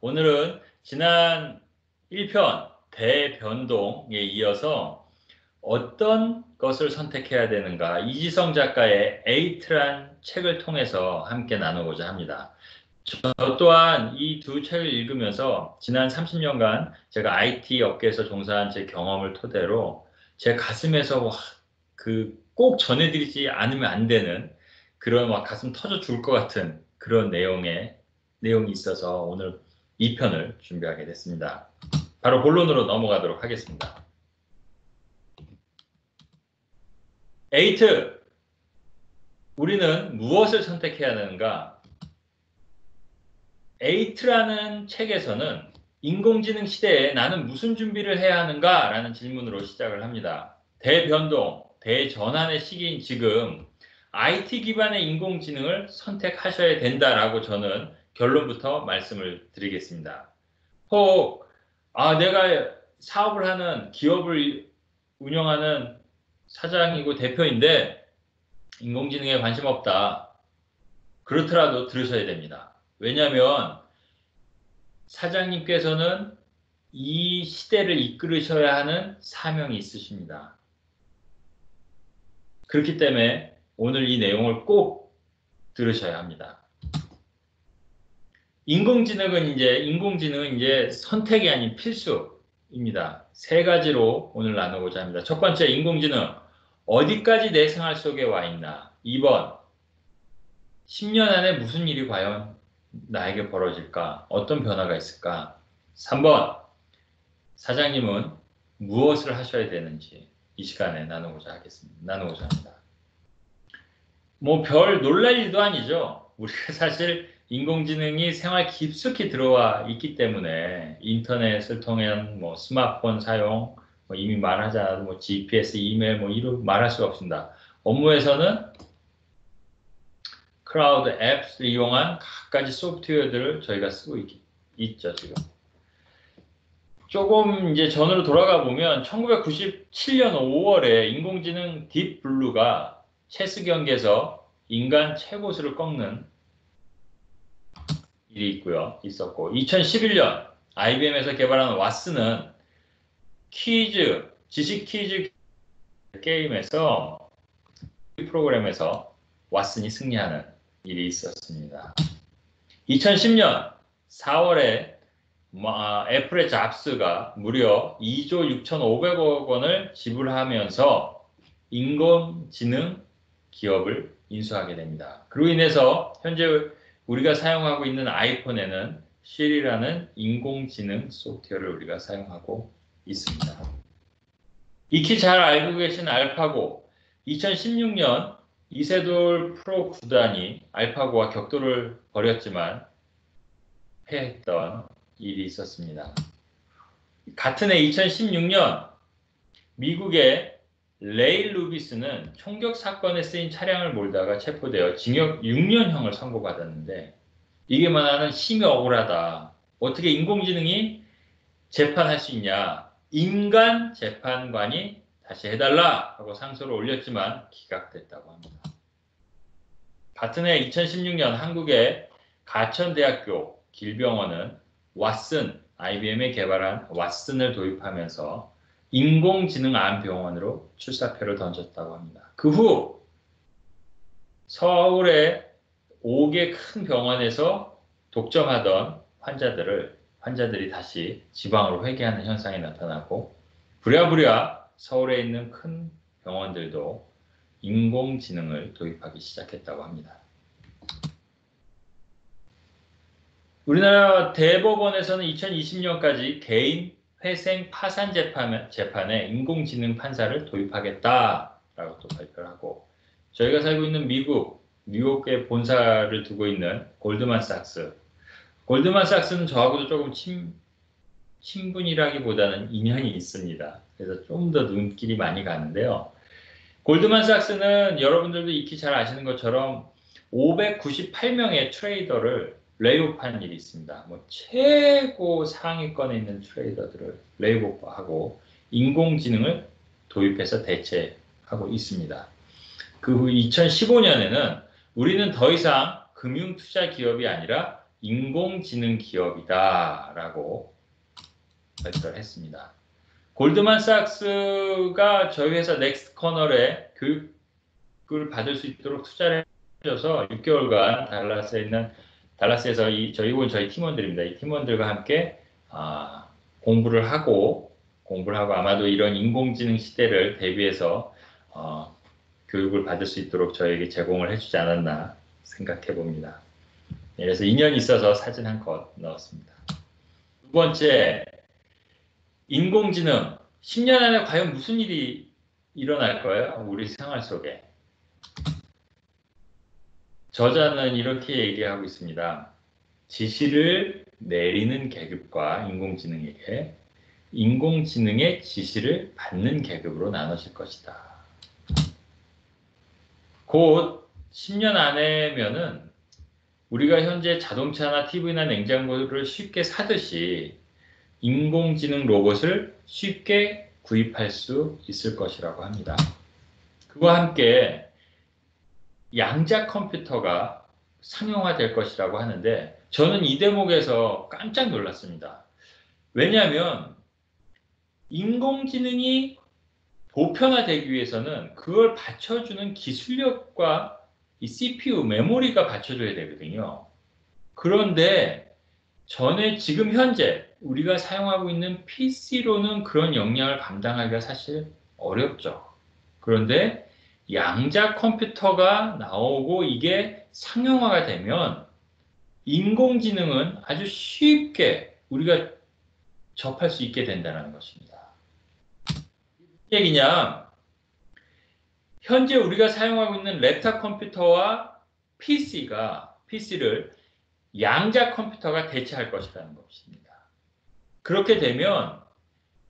오늘은 지난 1편 대변동에 이어서 어떤 것을 선택해야 되는가 이지성 작가의 에이트란 책을 통해서 함께 나누고자 합니다. 저 또한 이 두 책을 읽으면서 지난 30년간 제가 IT 업계에서 종사한 제 경험을 토대로 제 가슴에서 그 꼭 전해드리지 않으면 안 되는 그런 막 가슴 터져 죽을 것 같은 그런 내용의 내용이 있어서 오늘 2편을 준비하게 됐습니다. 바로 본론으로 넘어가도록 하겠습니다. 에이트 우리는 무엇을 선택해야 하는가? 에이트라는 책에서는 인공지능 시대에 나는 무슨 준비를 해야 하는가? 라는 질문으로 시작을 합니다. 대변동, 대전환의 시기인 지금 IT 기반의 인공지능을 선택하셔야 된다라고 저는 결론부터 말씀을 드리겠습니다. 혹, 아, 내가 사업을 하는 기업을 운영하는 사장이고 대표인데 인공지능에 관심 없다. 그렇더라도 들으셔야 됩니다. 왜냐하면 사장님께서는 이 시대를 이끌으셔야 하는 사명이 있으십니다. 그렇기 때문에 오늘 이 내용을 꼭 들으셔야 합니다. 인공지능은 이제 인공지능은 이제 선택이 아닌 필수입니다. 세 가지로 오늘 나누고자 합니다. 첫 번째 인공지능 어디까지 내 생활 속에 와 있나? 2번 10년 안에 무슨 일이 과연 나에게 벌어질까? 어떤 변화가 있을까? 3번 사장님은 무엇을 하셔야 되는지 이 시간에 나누고자 하겠습니다. 나누고자 합니다. 뭐 별 놀랄 일도 아니죠. 우리가 사실 인공지능이 생활 깊숙이 들어와 있기 때문에 인터넷을 통한 뭐 스마트폰 사용, 뭐 이미 말하지 않아도 뭐 GPS, 이메일 뭐 이런 말할 수가 없습니다. 업무에서는 클라우드 앱을 이용한 각가지 소프트웨어들을 저희가 쓰고 있, 있죠 지금. 조금 이제 전으로 돌아가 보면 1997년 5월에 인공지능 딥블루가 체스 경기에서 인간 최고수를 꺾는 일이 있고요. 있었고 2011년 IBM에서 개발한 왓스는 퀴즈 지식 퀴즈 게임에서 프로그램에서 왓슨이 승리하는 일이 있었습니다. 2010년 4월에 아, 애플의 잡스가 무려 2조 6,500억 원을 지불하면서 인공지능 기업을 인수하게 됩니다. 그로 인해서 현재 우리가 사용하고 있는 아이폰에는 실이라는 인공지능 소프트웨어를 우리가 사용하고 있습니다. 익히 잘 알고 계신 알파고 2016년 이세돌 프로 구단이 알파고와 격돌을 벌였지만 패했던 일이 있었습니다. 같은 해 2016년 미국의 레일 루비스는 총격 사건에 쓰인 차량을 몰다가 체포되어 징역 6년형을 선고받았는데 이게 말하는 심히 억울하다. 어떻게 인공지능이 재판할 수 있냐? 인간 재판관이 다시 해달라 하고 상소를 올렸지만 기각됐다고 합니다. 같은 해 2016년 한국의 가천대학교 길병원은 왓슨, IBM이 개발한 왓슨을 도입하면서 인공지능 암병원으로 출사표를 던졌다고 합니다. 그 후 서울의 5개 큰 병원에서 독점하던 환자들을 환자들이 다시 지방으로 회귀하는 현상이 나타나고 부랴부랴 서울에 있는 큰 병원들도 인공지능을 도입하기 시작했다고 합니다. 우리나라 대법원에서는 2020년까지 개인 회생 파산 재판, 재판에 인공지능 판사를 도입하겠다라고 또 발표를 하고 저희가 살고 있는 미국 뉴욕에 본사를 두고 있는 골드만삭스 골드만삭스는 저하고도 조금 친, 친분이라기보다는 인연이 있습니다. 그래서 좀 더 눈길이 많이 가는데요. 골드만삭스는 여러분들도 익히 잘 아시는 것처럼 598명의 트레이더를 레이오프한 일이 있습니다. 뭐 최고 상위권에 있는 트레이더들을 레이오프하고 인공지능을 도입해서 대체하고 있습니다. 그 후 2015년에는 우리는 더 이상 금융투자 기업이 아니라 인공지능 기업이다라고 발표를 했습니다. 골드만삭스가 저희 회사 넥스트커널에 교육을 받을 수 있도록 투자를 해줘서 6개월간 달라스에 있는 달라스에서 이 저희 온 저희 팀원들입니다. 이 팀원들과 함께 아, 공부를 하고 공부를 하고 아마도 이런 인공지능 시대를 대비해서 어, 교육을 받을 수 있도록 저에게 제공을 해주지 않았나 생각해 봅니다. 네, 그래서 인연이 있어서 사진 한 컷 넣었습니다. 두 번째, 인공지능 10년 안에 과연 무슨 일이 일어날까요? 우리 생활 속에. 저자는 이렇게 얘기하고 있습니다. 지시를 내리는 계급과 인공지능에게 인공지능의 지시를 받는 계급으로 나눠질 것이다. 곧 10년 안에면은 우리가 현재 자동차나 TV나 냉장고를 쉽게 사듯이 인공지능 로봇을 쉽게 구입할 수 있을 것이라고 합니다. 그와 함께 양자 컴퓨터가 상용화될 것이라고 하는데 저는 이 대목에서 깜짝 놀랐습니다. 왜냐하면 인공지능이 보편화되기 위해서는 그걸 받쳐주는 기술력과 이 CPU, 메모리가 받쳐줘야 되거든요. 그런데 전에 지금 현재 우리가 사용하고 있는 PC로는 그런 역량을 감당하기가 사실 어렵죠. 그런데 양자 컴퓨터가 나오고 이게 상용화가 되면 인공지능은 아주 쉽게 우리가 접할 수 있게 된다는 것입니다. 얘기냐? 현재 우리가 사용하고 있는 랩탑 컴퓨터와 PC가 PC를 양자 컴퓨터가 대체할 것이라는 것입니다. 그렇게 되면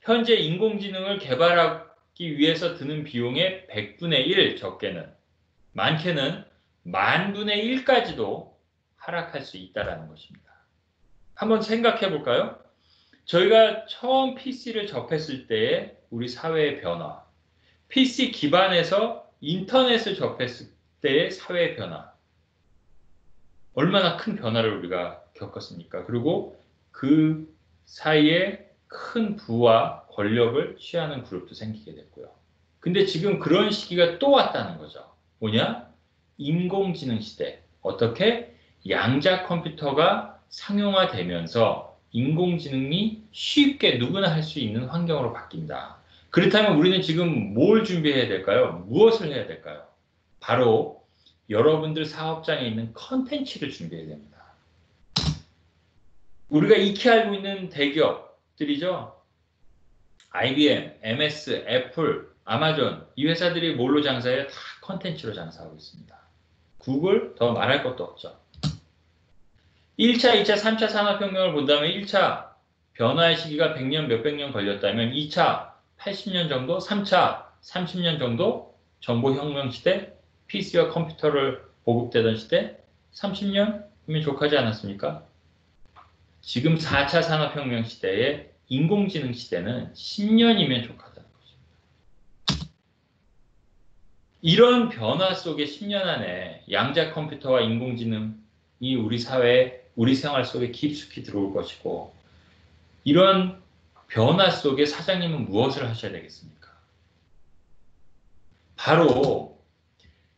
현재 인공지능을 개발하 기 위해서 드는 비용의 100분의 1 적게는 많게는 만분의 1까지도 하락할 수 있다는 것입니다. 한번 생각해 볼까요? 저희가 처음 PC를 접했을 때의 우리 사회의 변화, PC 기반에서 인터넷을 접했을 때의 사회의 변화, 얼마나 큰 변화를 우리가 겪었습니까? 그리고 그 사이에 큰 부와 권력을 취하는 그룹도 생기게 됐고요. 근데 지금 그런 시기가 또 왔다는 거죠. 뭐냐? 인공지능 시대. 어떻게? 양자 컴퓨터가 상용화되면서 인공지능이 쉽게 누구나 할 수 있는 환경으로 바뀐다. 그렇다면 우리는 지금 뭘 준비해야 될까요? 무엇을 해야 될까요? 바로 여러분들 사업장에 있는 컨텐츠를 준비해야 됩니다. 우리가 익히 알고 있는 대기업들이죠. IBM, MS, 애플, 아마존 이 회사들이 뭘로 장사해요? 다 컨텐츠로 장사하고 있습니다. 구글 더 말할 것도 없죠. 1차, 2차, 3차 산업혁명을 본다면 1차 변화의 시기가 100년, 몇백 년 걸렸다면 2차 80년 정도, 3차 30년 정도 정보혁명 시대, PC와 컴퓨터를 보급되던 시대 30년이면 족하지 않았습니까? 지금 4차 산업혁명 시대에 인공지능 시대는 10년이면 족하다는 것입니다. 이런 변화 속에 10년 안에 양자 컴퓨터와 인공지능이 우리 사회, 우리 생활 속에 깊숙이 들어올 것이고 이런 변화 속에 사장님은 무엇을 하셔야 되겠습니까? 바로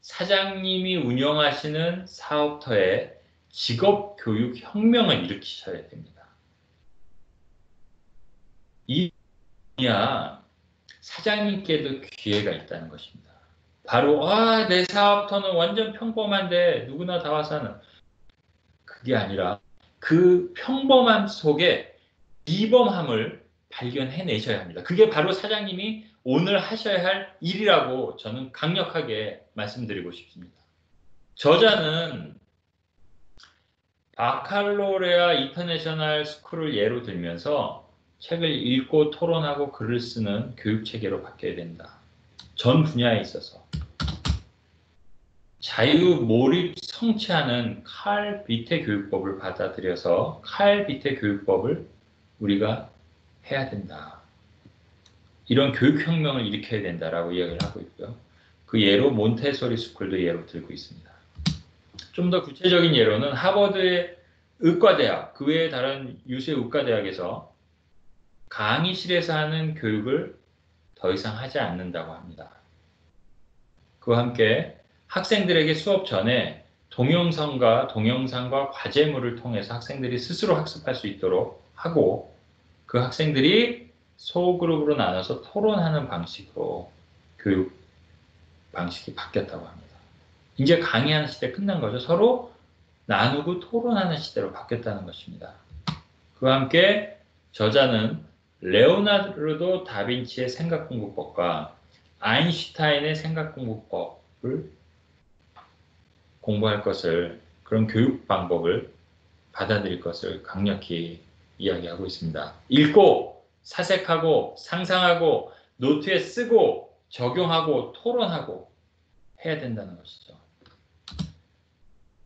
사장님이 운영하시는 사업터에 직업 교육 혁명을 일으키셔야 됩니다. 이야 사장님께도 기회가 있다는 것입니다. 바로 아, 내 사업터는 완전 평범한데 누구나 다 와서 하는 그게 아니라 그 평범함 속에 비범함을 발견해내셔야 합니다. 그게 바로 사장님이 오늘 하셔야 할 일이라고 저는 강력하게 말씀드리고 싶습니다. 저자는 바칼로레아 international school을 예로 들면서 책을 읽고 토론하고 글을 쓰는 교육 체계로 바뀌어야 된다. 전 분야에 있어서 자유 몰입 성취하는 칼 비테 교육법을 받아들여서 칼 비테 교육법을 우리가 해야 된다. 이런 교육혁명을 일으켜야 된다라고 이야기를 하고 있고요. 그 예로 몬테소리 school도 예로 들고 있습니다. 좀 더 구체적인 예로는 하버드의 의과대학, 그 외에 다른 유수의 의과대학에서 강의실에서 하는 교육을 더 이상 하지 않는다고 합니다. 그와 함께 학생들에게 수업 전에 동영상과 동영상과 과제물을 통해서 학생들이 스스로 학습할 수 있도록 하고 그 학생들이 소그룹으로 나눠서 토론하는 방식으로 교육 방식이 바뀌었다고 합니다. 이제 강의하는 시대 끝난 거죠. 서로 나누고 토론하는 시대로 바뀌었다는 것입니다. 그와 함께 저자는 레오나르도 다빈치의 생각 공부법과 아인슈타인의 생각 공부법을 공부할 것을 그런 교육 방법을 받아들일 것을 강력히 이야기하고 있습니다. 읽고 사색하고 상상하고 노트에 쓰고 적용하고 토론하고 해야 된다는 것이죠.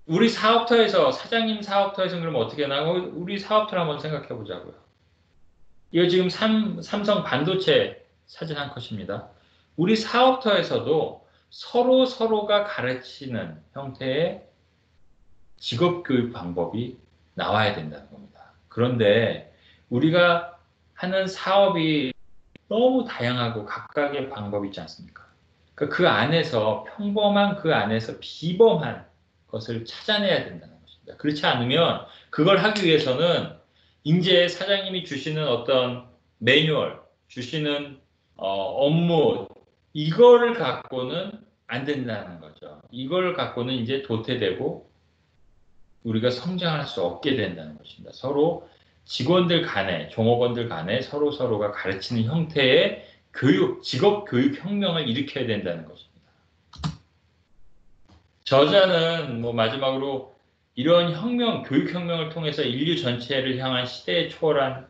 우리 사업터에서 사장님 사업터에서 그럼 어떻게 나고 우리 사업터를 한번 생각해 보자고요. 이거 지금 삼, 삼성 반도체 사진 한 컷입니다. 우리 사업터에서도 서로 서로가 가르치는 형태의 직업 교육 방법이 나와야 된다는 겁니다. 그런데 우리가 하는 사업이 너무 다양하고 각각의 방법이 있지 않습니까? 그러니까 그 안에서 평범한 그 안에서 비범한 것을 찾아내야 된다는 것입니다. 그렇지 않으면 그걸 하기 위해서는 이제 사장님이 주시는 어떤 매뉴얼, 주시는 어, 업무 이거를 갖고는 안 된다는 거죠. 이걸 갖고는 이제 도태되고 우리가 성장할 수 없게 된다는 것입니다. 서로 직원들 간에, 종업원들 간에 서로 서로가 가르치는 형태의 교육, 직업 교육 혁명을 일으켜야 된다는 것입니다. 저자는 뭐 마지막으로 이런 혁명, 교육 혁명을 통해서 인류 전체를 향한 시대에 초월한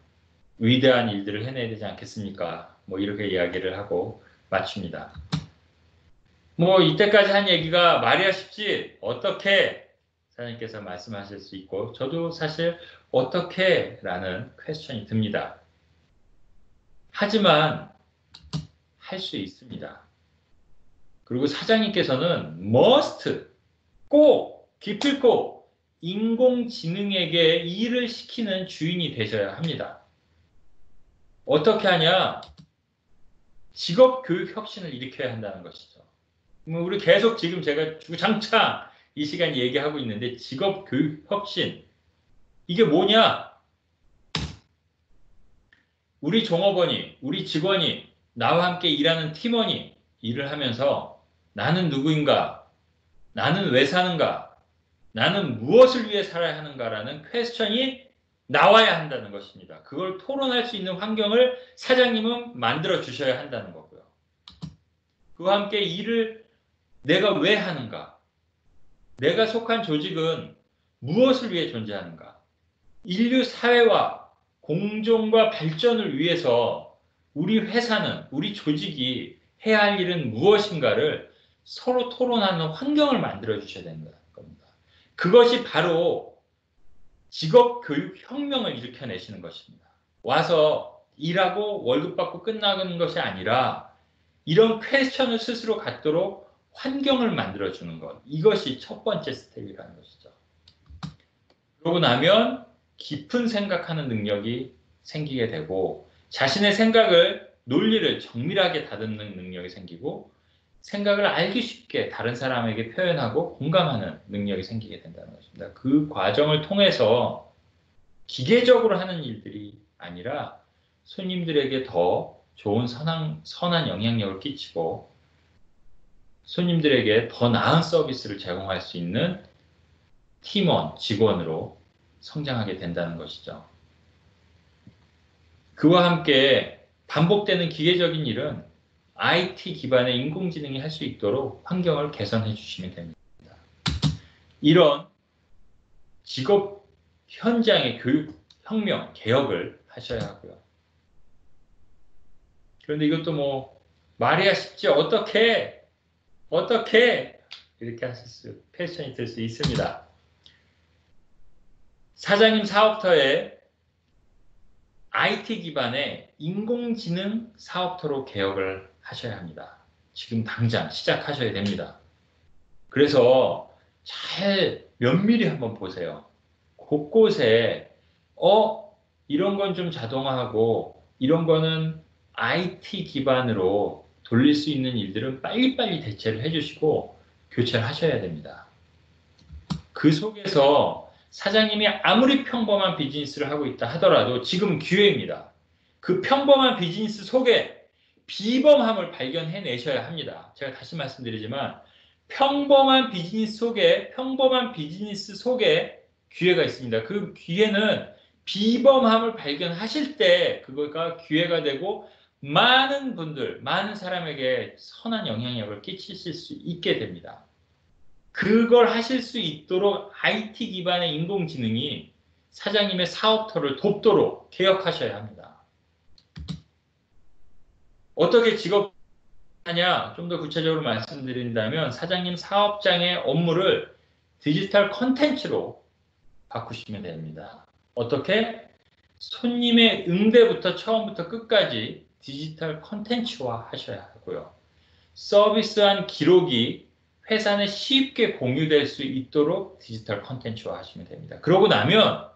위대한 일들을 해내야 되지 않겠습니까? 뭐 이렇게 이야기를 하고 마칩니다. 뭐 이때까지 한 얘기가 말이야 쉽지 어떻게 사장님께서 말씀하실 수 있고 저도 사실 어떻게 라는 퀘스천이 듭니다. 하지만 할 수 있습니다. 그리고 사장님께서는 must 꼭 기필코 인공지능에게 일을 시키는 주인이 되셔야 합니다. 어떻게 하냐? 직업 교육 혁신을 일으켜야 한다는 것이죠. 뭐 우리 계속 지금 제가 주장차 이 시간 얘기하고 있는데 직업 교육 혁신 이게 뭐냐? 우리 종업원이, 우리 직원이, 나와 함께 일하는 팀원이 일을 하면서 나는 누구인가? 나는 왜 사는가? 나는 무엇을 위해 살아야 하는가라는 퀘스천이 나와야 한다는 것입니다. 그걸 토론할 수 있는 환경을 사장님은 만들어 주셔야 한다는 거고요. 그와 함께 일을 내가 왜 하는가? 내가 속한 조직은 무엇을 위해 존재하는가? 인류 사회와 공존과 발전을 위해서 우리 회사는, 우리 조직이 해야 할 일은 무엇인가를 서로 토론하는 환경을 만들어 주셔야 겁니다. 그것이 바로 직업 교육 혁명을 일으켜내시는 것입니다. 와서 일하고 월급 받고 끝나는 것이 아니라 이런 question을 스스로 갖도록 환경을 만들어 주는 것. 이것이 첫 번째 step이라는 것이죠. 그러고 나면 깊은 생각하는 능력이 생기게 되고 자신의 생각을 논리를 정밀하게 다듬는 능력이 생기고 생각을 알기 쉽게 다른 사람에게 표현하고 공감하는 능력이 생기게 된다는 것입니다. 그 과정을 통해서 기계적으로 하는 일들이 아니라 손님들에게 더 좋은 선한, 선한 영향력을 끼치고 손님들에게 더 나은 서비스를 제공할 수 있는 팀원, 직원으로 성장하게 된다는 것이죠. 그와 함께 반복되는 기계적인 일은 IT 기반의 인공지능이 할 수 있도록 환경을 개선해 주시면 됩니다. 이런 직업 현장의 교육 혁명, 개혁을 하셔야 하고요. 그런데 이것도 뭐 말이야 쉽지 어떻게 어떻게 이렇게 하실 수 패션이 될 수 있습니다. 사장님 사업터에 IT 기반의 인공지능 사업터로 개혁을 하셔야 합니다. 지금 당장 시작하셔야 됩니다. 그래서 잘 면밀히 한번 보세요. 곳곳에 어 이런 건 좀 자동화하고 이런 거는 IT 기반으로 돌릴 수 있는 일들은 빨리빨리 대체를 해주시고 교체를 하셔야 됩니다. 그 속에서 사장님이 아무리 평범한 비즈니스를 하고 있다 하더라도 지금 기회입니다. 그 평범한 비즈니스 속에 비범함을 발견해 내셔야 합니다. 제가 다시 말씀드리지만 평범한 비즈니스 속에 평범한 비즈니스 속에 기회가 있습니다. 그 기회는 비범함을 발견하실 때 그거가 기회가 되고 많은 분들, 많은 사람에게 선한 영향력을 끼치실 수 있게 됩니다. 그걸 하실 수 있도록 IT 기반의 인공지능이 사장님의 사업터를 돕도록 개혁하셔야 합니다. 어떻게 직업 하냐 좀 더 구체적으로 말씀드린다면 사장님 사업장의 업무를 디지털 컨텐츠로 바꾸시면 됩니다. 어떻게? 손님의 응대부터 처음부터 끝까지 디지털 컨텐츠화 하셔야 하고요. 서비스한 기록이 회사 내 쉽게 공유될 수 있도록 디지털 컨텐츠화 하시면 됩니다. 그러고 나면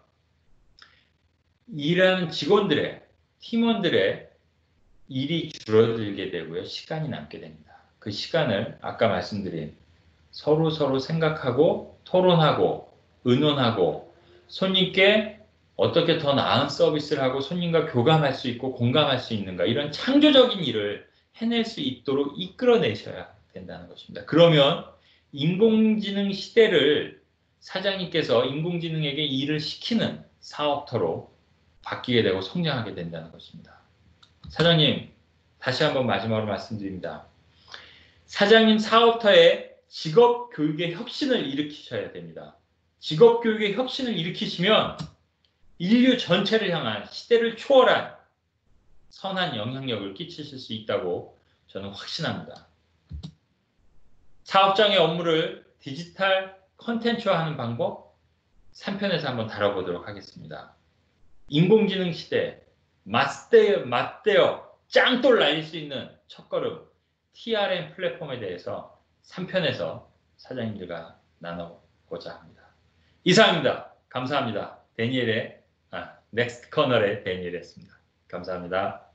일하는 직원들의 팀원들의 일이 줄어들게 되고요. 시간이 남게 됩니다. 그 시간을 아까 말씀드린 서로 서로 생각하고 토론하고 의논하고 손님께 어떻게 더 나은 서비스를 하고 손님과 교감할 수 있고 공감할 수 있는가 이런 창조적인 일을 해낼 수 있도록 이끌어내셔야 된다는 것입니다. 그러면 인공지능 시대를 사장님께서 인공지능에게 일을 시키는 사업터로 바뀌게 되고 성장하게 된다는 것입니다. 사장님, 다시 한번 마지막으로 말씀드립니다. 사장님 사업터에 직업 교육의 혁신을 일으키셔야 됩니다. 직업 교육의 혁신을 일으키시면 인류 전체를 향한 시대를 초월한 선한 영향력을 끼치실 수 있다고 저는 확신합니다. 사업장의 업무를 디지털 컨텐츠화하는 방법 3편에서 한번 다뤄보도록 하겠습니다. 인공지능 시대 맞대어, 맞대어 짱돌 날릴 수 있는 첫걸음 TRM 플랫폼에 대해서 3편에서 사장님들과 나눠보자 합니다. 이상입니다. 감사합니다. 데니엘의 아, 넥스트 커널의 데니엘이었습니다. 감사합니다.